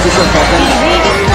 Vamos.